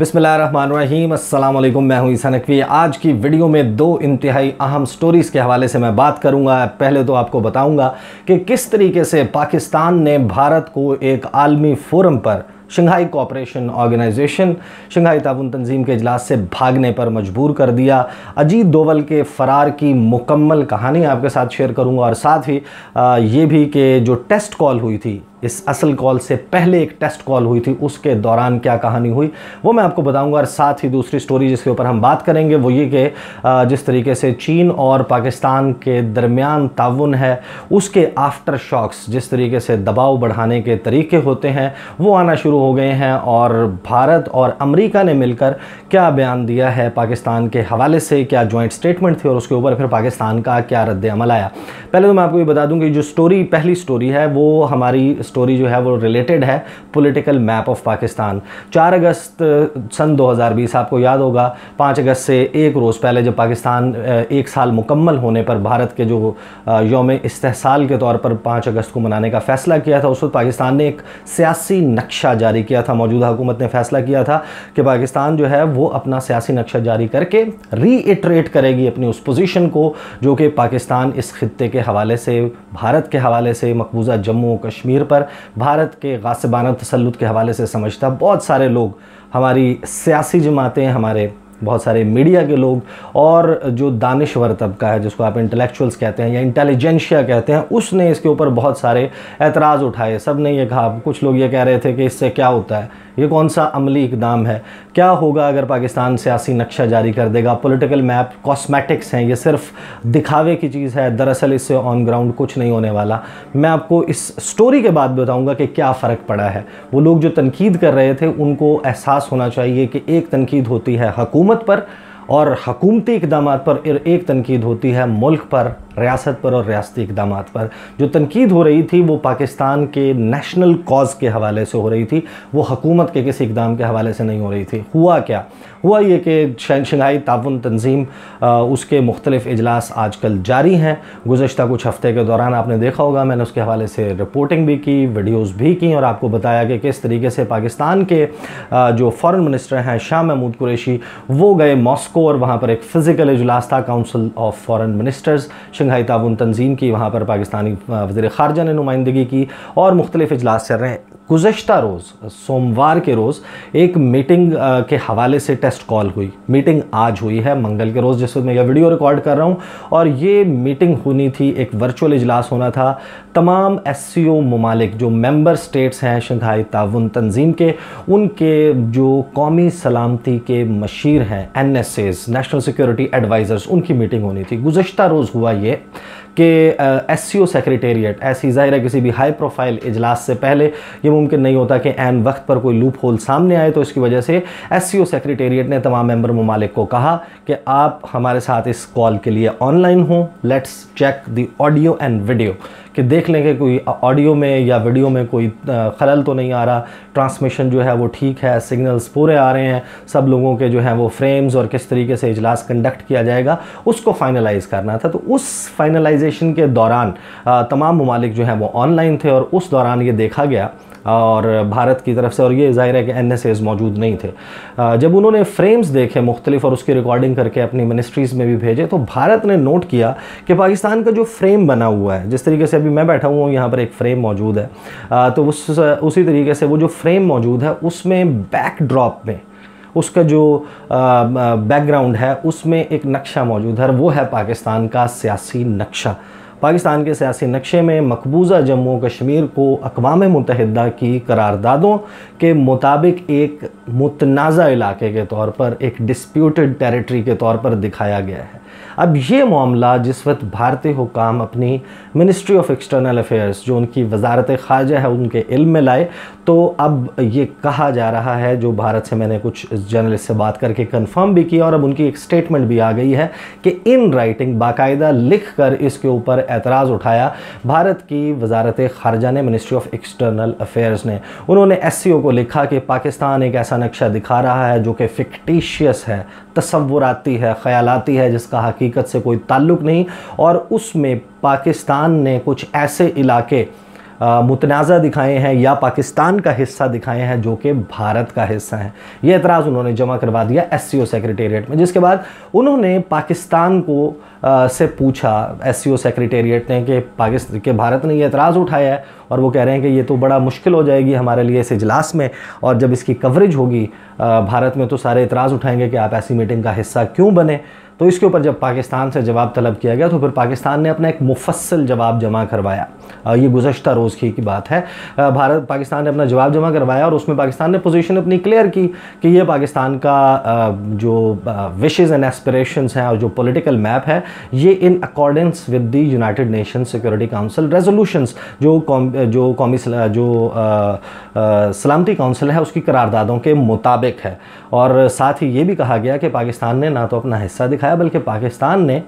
بسم اللہ الرحمن الرحیم، السلام علیکم، میں ہوں عیسیٰ نقوی۔ آج کی ویڈیو میں دو انتہائی اہم سٹوریز کے حوالے سے میں بات کروں گا۔ پہلے تو آپ کو بتاؤں گا کہ کس طریقے سے پاکستان نے بھارت کو ایک عالمی فورم پر شنگھائی کوپریشن آرگنائزیشن شنگھائی تعاون تنظیم کے اجلاس سے بھاگنے پر مجبور کر دیا۔ اجیت دوول کے فرار کی مکمل کہانی آپ کے ساتھ شیئر کروں گا۔ اور ساتھ ہی یہ بھی کہ جو ٹیسٹ کال ہوئی تھی اس اصل کال سے پہلے ایک ٹیسٹ کال ہوئی تھی، اس کے دوران کیا کہانی ہوئی؟ وہ میں آپ کو بتاؤں گا اور ساتھ ہی دوسری سٹوری جس کے اوپر ہم بات کریں گے، وہ یہ کہ جس طریقے سے چین اور پاکستان کے درمیان تعاون ہے، اس کے آفٹر شاکس جس طریقے سے دباؤ بڑھانے کے طریقے ہوتے ہیں، وہ آنا شروع ہو گئے ہیں اور بھارت اور امریکہ نے مل کر کیا بیان دیا ہے؟ پاکستان کے حوالے سے کیا جوائنٹ سٹیٹمنٹ تھی اور اس کے اوپر پھر پاکستان کا کیا رد عمل آیا؟ پہلے تو میں آپ کو یہ بتا دوں کہ جو سٹوری پہلی سٹوری ہے، وہ ہماری سٹوری جو ہے وہ ریلیٹڈ ہے پولیٹیکل میپ آف پاکستان چار اگست سن دو ہزار بیس، آپ کو یاد ہوگا، پانچ اگست سے ایک روز پہلے جب پاکستان ایک سال مکمل ہونے پر بھارت کے جو یوم استحصال کے طور پر پانچ اگست کو منانے کا فیصلہ کیا تھا، اس وقت پاکستان نے ایک سیاسی نقشہ جاری کیا تھا، موجودہ حکومت نے فیصلہ کیا تھا کہ پاکستان جو ہے وہ اپنا سیاسی نقشہ جاری کر کے ری ایٹریٹ کرے گی اپنی اس پوزیشن کو جو کہ پاکستان اس خطے کے حوالے سے، بھارت کے حوالے سے مقبوضہ جموں و کشمیر پر پر بھارت کے غاسبانہ تسلط کے حوالے سے سمجھتا بہت سارے لوگ ہماری سیاسی جماعتیں، ہمارے بہت سارے میڈیا کے لوگ اور جو دانشور طبقہ ہے، جس کو آپ انٹلیکچولز کہتے ہیں یا انٹیلیجنشیا کہتے ہیں، اس نے اس کے اوپر بہت سارے اعتراض اٹھائے۔ سب نے یہ کہا، کچھ لوگ یہ کہہ رہے تھے کہ اس سے کیا ہوتا ہے؟ یہ کون سا عملی اقدام ہے؟ کیا ہوگا اگر پاکستان سیاسی نقشہ جاری کر دے گا؟ پولیٹیکل میپ کاسمیٹکس ہیں، یہ صرف دکھاوے کی چیز ہے، دراصل اس سے آن گراؤنڈ کچھ نہیں ہونے والا۔ میں آپ کو اس سٹوری کے بعد بتاؤں گا کہ کیا فرق پڑا ہے۔ وہ لوگ جو تنقید کر رہے تھے، ان کو احساس ہونا چاہیے کہ ایک تنقید ہوتی ہے حکومت پر اور حکومتی اقدامات پر ایک تنقید ہوتی ہے ملک پر، ریاست پر اور ریاستی اقدامات پر۔ جو تنقید ہو رہی تھی وہ پاکستان کے نیشنل کاز کے حوالے سے ہو رہی تھی، وہ حکومت کے کسی اقدام کے حوالے سے نہیں ہو رہی تھی۔ ہوا کیا؟ ہوا یہ کہ شنگھائی تعاون تنظیم اس کے مختلف اجلاس آج کل جاری ہیں۔ گزشتہ کچھ ہفتے کے دوران آپ نے دیکھا ہوگا، میں نے اس کے حوالے سے رپورٹنگ بھی کی ویڈیوز بھی کی اور آپ کو بتایا کہ کس طریقے سے پاکستان کے جو فورن منسٹر ہیں شاہ محمود قریشی، وہ گئے ماسکو اور وہاں پر ایک فزیکل اجلاس تھا council of foreign ministers Shanghai تعاون تنظیم کی، وہاں پر پاکستانی وزیر خارجہ نے نمائندگی کی اور مختلف اجلاس چل رہے ہیں۔ گزشتہ روز، سوموار کے روز، ایک میٹنگ کے حوالے سے ٹیسٹ کال ہوئی۔ میٹنگ آج ہوئی ہے، منگل کے روز، جس وقت میں یہ ویڈیو ریکارڈ کر رہا ہوں۔ اور یہ میٹنگ ہونی تھی، ایک ورچول اجلاس ہونا تھا۔ تمام ایس سی او ممالک، جو ممبر سٹیٹس ہیں، شنگھائی تعاون تنظیم کے، ان کے جو قومی سلامتی کے مشیر ہیں N S As national security advisers ان کی میٹنگ ہونی تھی۔ گزشتہ روز ہوا یہ۔ کہ ایس سی او سیکریٹریٹ ایسی ظاہر ہے کسی بھی ہائی پروفائل اجلاس سے پہلے یہ ممکن نہیں ہوتا کہ این وقت پر کوئی لوپ ہول سامنے آئے تو اس کی وجہ سے ایس سی او سیکریٹریٹ نے تمام ممبر ممالک کو کہا کہ آپ ہمارے ساتھ اس کال کے لیے آن لائن ہوں۔ Let's check the audio and video کہ دیکھ لیں کہ کوئی آڈیو میں یا ویڈیو میں کوئی خلل تو نہیں آ رہا۔ ٹرانسمیشن جو ہے وہ ٹھیک ہے سگنلز پورے آ رہے ہیں۔ سب لوگوں کے جو ہیں وہ فریمز اور کس طریقے سے اجلاس کنڈکٹ کیا جائے گا، اس کو فائنلائز کرنا تھا۔ تو اس فائنلائزیشن کے دوران تمام ممالک جو ہیں وہ آن لائن تھے اور اس دوران یہ دیکھا گیا، اور بھارت کی طرف سے، اور یہ ظاہر ہے کہ این ایس ایز موجود نہیں تھے۔ جب انہوں نے فریمز دیکھے مختلف اور اس کی ریکارڈنگ کر کے اپنی منسٹریز میں بھی بھیجے، تو بھارت نے نوٹ کیا کہ پاکستان کا جو فریم بنا ہوا ہے، جس طریقے سے ابھی میں بیٹھا ہوں، یہاں پر ایک فریم موجود ہے تو اس، اسی طریقے سے وہ جو فریم موجود ہے، اس میں بیک ڈراپ میں اس کا جو بیک گراؤنڈ ہے، اس میں ایک نقشہ موجود ہے وہ ہے پاکستان کا سیاسی نقشہ۔ پاکستان کے سیاسی نقشے میں مقبوضہ جموں کشمیر کو اقوام متحدہ کی قراردادوں کے مطابق ایک متنازع علاقے کے طور پر، ایک ڈسپیوٹڈ ٹیریٹری کے طور پر دکھایا گیا ہے۔ اب یہ معاملہ جس وقت بھارتی حکام اپنی منسٹری آف ایکسٹرنل افیئرس جو ان کی وزارت خارجہ ہے، ان کے علم میں لائے، تو اب یہ کہا جا رہا ہے، جو بھارت سے میں نے کچھ جرنلسٹ سے بات کر کے کنفرم بھی کیا اور اب ان کی ایک سٹیٹمنٹ بھی آ گئی ہے کہ ان رائٹنگ باقاعدہ لکھ کر اس کے اوپر اعتراض اٹھایا، بھارت کی وزارت خارجہ نے منسٹری آف ایکسٹرنل افیئرس نے، انہوں نے ایس سی او کو لکھا کہ پاکستان ایک ایسا نقشہ دکھا رہا ہے جو کہ فکٹیشیس ہے، تصوراتی ہے، خیالاتی ہے، جس کا حقیقت سے کوئی تعلق نہیں اور اس میں پاکستان نے کچھ ایسے علاقے متنازع دکھائے ہیں یا پاکستان کا حصہ دکھائے ہیں جو کہ بھارت کا حصہ ہیں۔ یہ اعتراض انہوں نے جمع کروا دیا ایس سی او سیکریٹریٹ میں، جس کے بعد انہوں نے پاکستان کو سے پوچھا ایس سی او سیکریٹریٹ نے کہ پاکستان کہ بھارت نے یہ اعتراض اٹھایا ہے اور وہ کہہ رہے ہیں کہ یہ تو بڑا مشکل ہو جائے گی ہمارے لیے اس اجلاس میں اور جب اس کی کوریج ہوگی بھارت میں تو سارے اعتراض اٹھائیں گے کہ آپ ایسی میٹنگ کا حصہ کیوں بنے۔ تو اس کے اوپر جب پاکستان سے جواب طلب کیا گیا تو پھر پاکستان نے اپنا ایک مفصل جواب جمع کروایا۔ یہ گزشتہ روز کی بات ہے۔ بھارت، پاکستان نے اپنا جواب جمع کروایا اور اس میں پاکستان نے پوزیشن اپنی کلیئر کی کہ یہ پاکستان کا جو وشز اینڈ ایسپریشنز ہیں اور جو پولیٹیکل میپ ہے، یہ in accordance with the United Nation security council resolutions جو جو قومی جو سلامتی کاؤنسل ہے، اس کی قراردادوں کے مطابق ہے۔ اور ساتھ ہی یہ بھی کہا گیا کہ پاکستان نے نہ تو اپنا حصہ دکھایا بلکہ پاکستان نے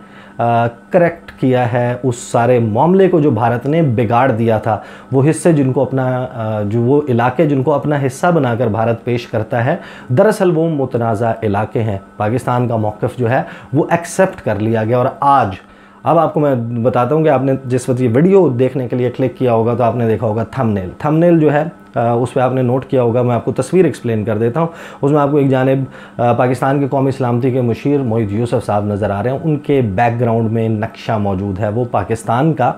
کریکٹ کیا ہے اس سارے معاملے کو جو بھارت نے بگاڑ دیا تھا۔ وہ حصے جن کو اپنا جو وہ علاقے جن کو اپنا حصہ بنا کر بھارت پیش کرتا ہے، دراصل وہ متنازع علاقے ہیں۔ پاکستان کا موقف جو ہے، وہ ایکسیپٹ کر لیا گیا اور آج اب آپ کو میں بتاتا ہوں کہ آپ نے جس وقت یہ ویڈیو دیکھنے کے لیے کلک کیا ہوگا تو آپ نے دیکھا ہوگا تھم نیل تھم نیل جو ہے اس پہ آپ نے نوٹ کیا ہوگا، میں آپ کو تصویر ایکسپلین کر دیتا ہوں۔ اس میں آپ کو ایک جانب پاکستان کے قومی سلامتی کے مشیر محید یوسف صاحب نظر آ رہے ہیں۔ ان کے بیک گراؤنڈ میں نقشہ موجود ہے۔ وہ پاکستان کا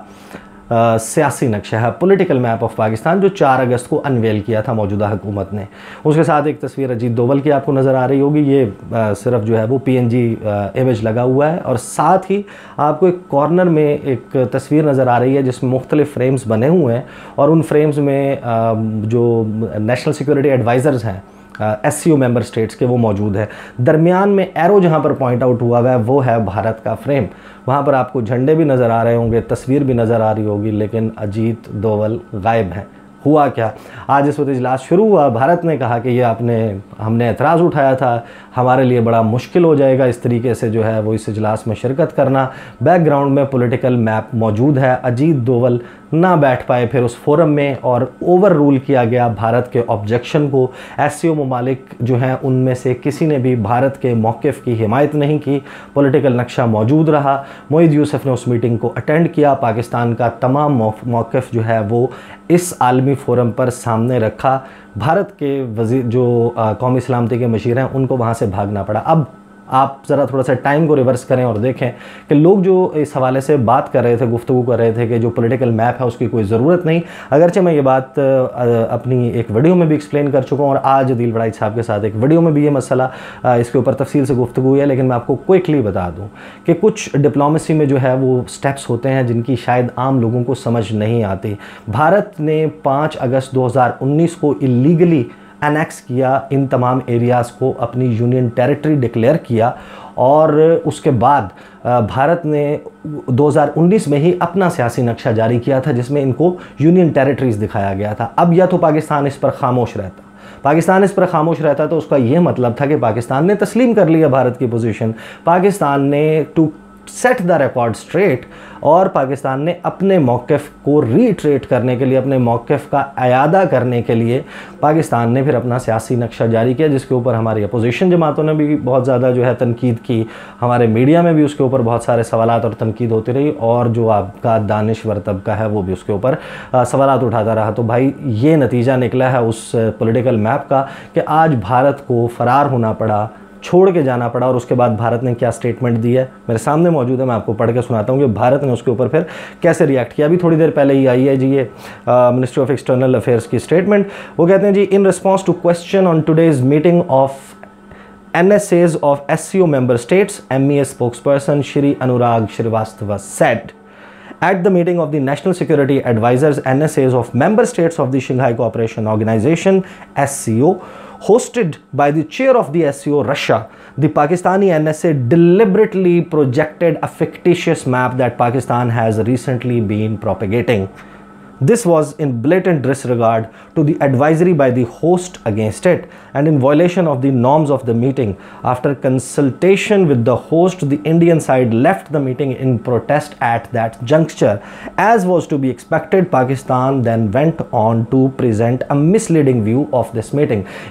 سیاسی نقشہ ہے پولیٹیکل میپ آف پاکستان جو چار اگست کو انویل کیا تھا موجودہ حکومت نے۔ اس کے ساتھ ایک تصویر اجیت دوول کی آپ کو نظر آ رہی ہوگی، یہ صرف جو ہے وہ پی این جی ایمیج لگا ہوا ہے۔ اور ساتھ ہی آپ کو ایک کارنر میں ایک تصویر نظر آ رہی ہے جس میں مختلف فریمز بنے ہوئے ہیں۔ اور ان فریمز میں جو نیشنل سیکورٹی ایڈوائزرز ہیں S C O member status کے وہ موجود ہے۔ درمیان میں ایرو جہاں پر پوائنٹ آؤٹ ہوا ہے، وہ ہے بھارت کا فریم وہاں پر آپ کو جھنڈے بھی نظر آ رہے ہوں گے، تصویر بھی نظر آ رہی ہوگی، لیکن اجیت دوول غائب ہیں ہوا کیا؟ آج اس وقت اجلاس شروع ہوا۔ بھارت نے کہا کہ یہ آپ نے، ہم نے اعتراض اٹھایا تھا۔ ہمارے لیے بڑا مشکل ہو جائے گا اس طریقے سے جو ہے وہ اس اجلاس میں شرکت کرنا۔ بیک گراؤنڈ میں پولیٹیکل میپ موجود ہے۔ اجیت دوول نہ بیٹھ پائے پھر اس فورم میں اور اوور رول کیا گیا بھارت کے آبجیکشن کو۔ ایس سی او ممالک جو ہیں ان میں سے کسی نے بھی بھارت کے موقف کی حمایت نہیں کی۔ پولیٹیکل نقشہ موجود رہا۔ معید یوسف نے اس میٹنگ کو اٹینڈ کیا۔ پاکستان کا تمام موقف جو ہے وہ اس عالمی فورم پر سامنے رکھا۔ بھارت کے وزیر جو قومی سلامتی کے مشیر ہیں، ان کو وہاں سے بھاگنا پڑا۔ اب آپ ذرا تھوڑا سا ٹائم کو ریورس کریں اور دیکھیں کہ لوگ جو اس حوالے سے بات کر رہے تھے، گفتگو کر رہے تھے کہ جو پولیٹیکل میپ ہے، اس کی کوئی ضرورت نہیں۔ اگرچہ میں یہ بات اپنی ایک ویڈیو میں بھی ایکسپلین کر چکا ہوں اور آج دل بڑائی صاحب کے ساتھ ایک ویڈیو میں بھی یہ مسئلہ اس کے اوپر تفصیل سے گفتگو ہوئی ہے، لیکن میں آپ کو کوئکلی بتا دوں کہ کچھ ڈپلومیسی میں جو ہے وہ سٹیپس ہوتے ہیں جن کی شاید عام لوگوں کو سمجھ نہیں آتی۔ بھارت نے پانچ اگست دو ہزار انیس کو اللیگلی انیکس کیا، ان تمام ایریاز کو اپنی یونین ٹیریٹری ڈکلیئر کیا اور اس کے بعد بھارت نے دو ہزار انیس میں ہی اپنا سیاسی نقشہ جاری کیا تھا، جس میں ان کو یونین ٹیریٹریز دکھایا گیا تھا۔ اب یا تو پاکستان اس پر خاموش رہتا۔ پاکستان اس پر خاموش رہتا تو اس کا یہ مطلب تھا کہ پاکستان نے تسلیم کر لیا بھارت کی پوزیشن پاکستان نے to set the record straight اور پاکستان نے اپنے موقف کو ریٹریٹ کرنے کے لیے، اپنے موقف کا اعادہ کرنے کے لیے پاکستان نے پھر اپنا سیاسی نقشہ جاری کیا، جس کے اوپر ہماری اپوزیشن جماعتوں نے بھی بہت زیادہ جو ہے تنقید کی، ہمارے میڈیا میں بھی اس کے اوپر بہت سارے سوالات اور تنقید ہوتی رہی، اور جو آپ کا دانشور طبقہ ہے وہ بھی اس کے اوپر سوالات اٹھاتا رہا۔ تو بھائی، یہ نتیجہ نکلا ہے اس پولیٹیکل میپ کا کہ آج بھارت کو فرار ہونا پڑا۔ چھوڑ کے جانا پڑا اور اس کے بعد بھارت نے کیا سٹیٹمنٹ دی ہے؟ میرے سامنے موجود ہے، میں آپ کو پڑھ کے سناتا ہوں کہ بھارت نے اس کے اوپر پھر کیسے ریاکٹ کیا۔ ابھی تھوڑی دیر پہلے ہی آئی ہے جی یہ منسٹری آف ایکسٹرنل افیئرس کی سٹیٹمنٹ وہ کہتے ہیں جی in response to question on today's meeting of N S As of S C O member states M E S person Shri Anurag Srivastava said at the meeting of the national security advisers N S As of member states of the Shanghai cooperation organization S C O hosted by the chair of the SCO Russia, the Pakistani NSA deliberately projected a fictitious map that Pakistan has recently been propagating. This was in blatant disregard to the advisory by the host against it and in violation of the norms of the meeting. After consultation with the host, the Indian side left the meeting in protest at that juncture. As was to be expected, Pakistan then went on to present a misleading view of this meeting.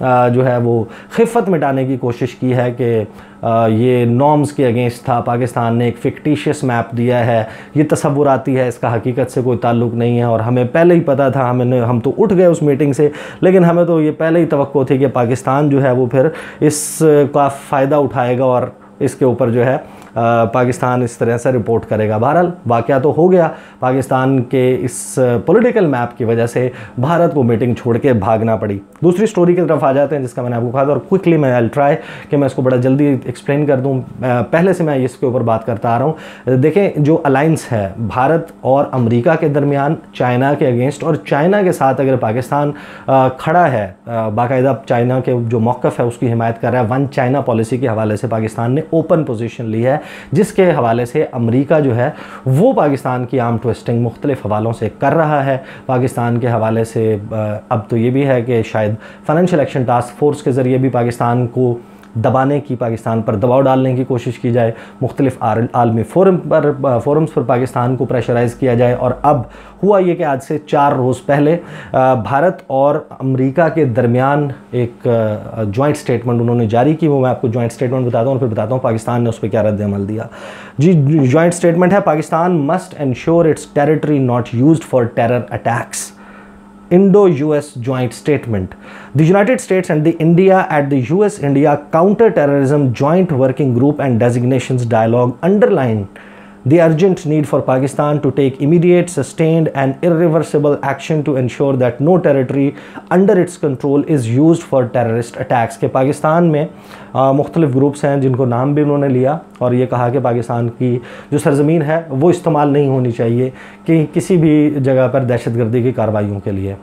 جو ہے وہ خفت مٹانے کی کوشش کی ہے کہ یہ نارمز کے اگینسٹ تھا، پاکستان نے ایک فکٹیشیس میپ دیا ہے۔ یہ تصوراتی ہے، اس کا حقیقت سے کوئی تعلق نہیں ہے اور ہمیں پہلے ہی پتا تھا، ہمیں ہم تو اٹھ گئے اس میٹنگ سے، لیکن ہمیں تو یہ پہلے ہی توقع تھی کہ پاکستان جو ہے وہ پھر اس کا فائدہ اٹھائے گا اور اس کے اوپر جو ہے پاکستان اس طرح سے رپورٹ کرے گا۔ بہرحال واقعہ تو ہو گیا۔ پاکستان کے اس پولیٹیکل میپ کی وجہ سے بھارت کو میٹنگ چھوڑ کے بھاگنا پڑی۔ دوسری سٹوری کی طرف آ جاتے ہیں جس کا میں نے آپ کو کہا تھا اور کوئکلی میں ایل ٹرائی کہ میں اس کو بڑا جلدی ایکسپلین کر دوں۔ پہلے سے میں اس کے اوپر بات کرتا آ رہا ہوں۔ دیکھیں جو الائنس ہے بھارت اور امریکہ کے درمیان، چائنا کے اگینسٹ اور چائنا کے ساتھ اگر پاکستان کھڑا ہے باقاعدہ چائنا کے جو موقف ہے اس کی حمایت کر رہا ہے۔ ون چائنا پالیسی کے حوالے سے پاکستان نے اوپن پوزیشن لی ہے۔ جس کے حوالے سے امریکہ جو ہے وہ پاکستان کی عام ٹویسٹنگ مختلف حوالوں سے کر رہا ہے۔ پاکستان کے حوالے سے اب تو یہ بھی ہے کہ شاید فائنینشیل ایکشن ٹاسک فورس کے ذریعے بھی پاکستان کو دبانے کی پاکستان پر دباؤ ڈالنے کی کوشش کی جائے، مختلف عالمی فورم پر، فورمز پر پاکستان کو پریشرائز کیا جائے۔ اور اب ہوا یہ کہ آج سے چار روز پہلے بھارت اور امریکہ کے درمیان ایک جوائنٹ سٹیٹمنٹ انہوں نے جاری کی۔ وہ میں آپ کو جوائنٹ سٹیٹمنٹ بتاتا ہوں اور پھر بتاتا ہوں پاکستان نے اس پہ کیا رد عمل دیا۔ جی جوائنٹ سٹیٹمنٹ ہے، Pakistan must ensure its territory not used for terror attacks Indo-US joint statement. The United States and the India at the US-India Counter-Terrorism Joint Working Group and Designations Dialogue underline the urgent need for Pakistan to take immediate, sustained and irreversible action to ensure that no territory under its control is used for terrorist attacks. کہ پاکستان میں مختلف groups ہیں جن کو نام بھی انہوں نے لیا اور یہ کہا کہ پاکستان کی جو سرزمین ہے وہ استعمال نہیں ہونی چاہیے کہ کسی بھی جگہ پر دہشت گردی کی کاروائیوں کے لیے۔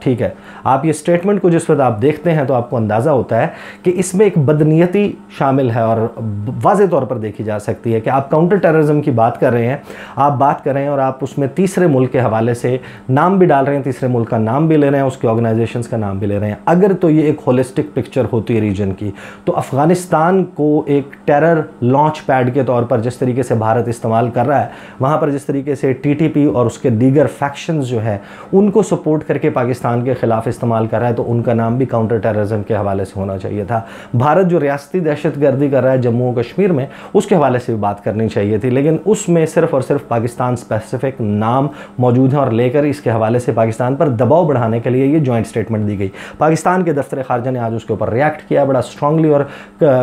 ٹھیک ہے۔ آپ یہ سٹیٹمنٹ کو جس وقت آپ دیکھتے ہیں تو آپ کو اندازہ ہوتا ہے کہ اس میں ایک بدنیتی شامل ہے اور واضح طور پر دیکھی جا سکتی ہے کہ آپ کاؤنٹر ٹیررزم کی بات کر رہے ہیں۔ آپ بات کر رہے ہیں اور آپ اس میں تیسرے ملک کے حوالے سے نام بھی ڈال رہے ہیں، تیسرے ملک کا نام بھی لے رہے ہیں، اس کے آرگنائزیشنز کا نام بھی لے رہے ہیں۔ اگر تو یہ ایک ہولسٹک پکچر ہوتی ہے ریجن کی، تو افغانستان کو ایک ٹیرر لانچ پیڈ کے طور پر جس طریقے سے بھارت استعمال کر رہا ہے، وہاں پر جس طریقے سے ٹی ٹی پی اور اس کے دیگر فیکشنز جو ہے ان کو سپورٹ کر کے پاکستان کے خلاف استعمال کر رہا ہے تو ان کا نام بھی کاؤنٹر ٹیررزم کے حوالے سے ہونا چاہیے تھا۔ بھارت جو ریاستی دہشت گردی کر رہا ہے جموں و کشمیر میں، اس کے حوالے سے بھی بات کرنی چاہیے تھی، لیکن اس میں صرف اور صرف پاکستان سپیسیفک نام موجود ہیں اور لے کر اس کے حوالے سے پاکستان پر دباؤ بڑھانے کے لیے یہ جوائنٹ سٹیٹمنٹ دی گئی۔ پاکستان کے دفتر خارجہ نے آج اس کے اوپر ریاکٹ کیا بڑا سٹرونگلی اور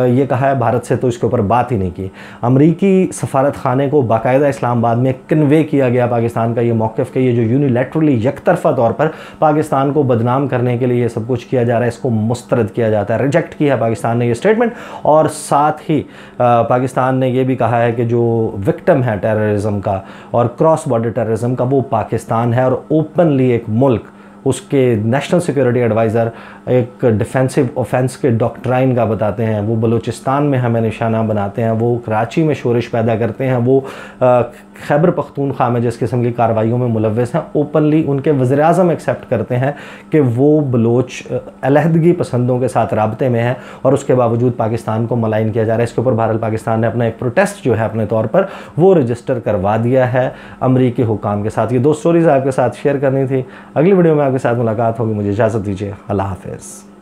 یہ کہا ہے، بھارت سے تو اس کے اوپر بات ہی نہیں کی۔ امریکی سفارت خانے کو باقاعدہ اسلام آباد میں کنوے کیا گیا پاکستان کا یہ موقف کہ یہ جو یونیلیٹرلی یک طرفہ طور پر پاکستان کو بدنام کرنے کے لیے یہ سب کچھ کیا جا رہا ہے، اس کو مسترد کیا جاتا ہے ریجیکٹ کیا ہے پاکستان نے یہ سٹیٹمنٹ اور ساتھ ہی پاکستان نے یہ بھی کہا ہے کہ جو وکٹم ہے ٹیررزم کا اور کراس بارڈر ٹیررزم کا، وہ پاکستان ہے اور اوپنلی ایک ملک اس کے نیشنل سیکیورٹی ایڈوائزر ایک ڈیفینسو اوفینس کے ڈاکٹرائن کا بتاتے ہیں۔ وہ بلوچستان میں ہمیں نشانہ بناتے ہیں، وہ کراچی میں شورش پیدا کرتے ہیں، وہ خیبر پختونخوا میں جس قسم کی کاروائیوں میں ملوث ہیں اوپنلی ان کے وزیر اعظم ایکسیپٹ کرتے ہیں کہ وہ بلوچ علیحدگی پسندوں کے ساتھ رابطے میں ہیں اور اس کے باوجود پاکستان کو ملائن کیا جا رہا ہے۔ اس کے اوپر بھارت، پاکستان نے اپنا ایک پروٹیسٹ جو ہے اپنے طور پر وہ رجسٹر کروا دیا ہے امریکی حکام کے ساتھ۔ یہ دو سٹوریز آپ کے ساتھ شیئر کرنی تھی۔ اگلی ویڈیو میں آپ کے ساتھ ملاقات ہوگی مجھے اجازت دیجیے۔ اللہ حافظ۔